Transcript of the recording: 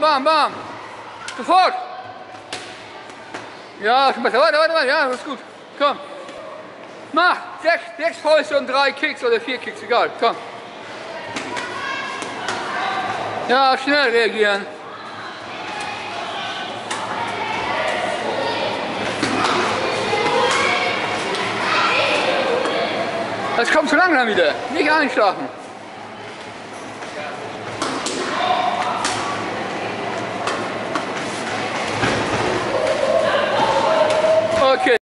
Bam, bam. Sofort. Ja, schon besser. Warte, warte, warte. Ja, das ist gut. Komm. Mach. Sechs, sechs Fäuste und drei Kicks oder vier Kicks. Egal. Komm. Ja, schnell reagieren. Das kommt zu langsam wieder. Nicht einschlafen. Okay.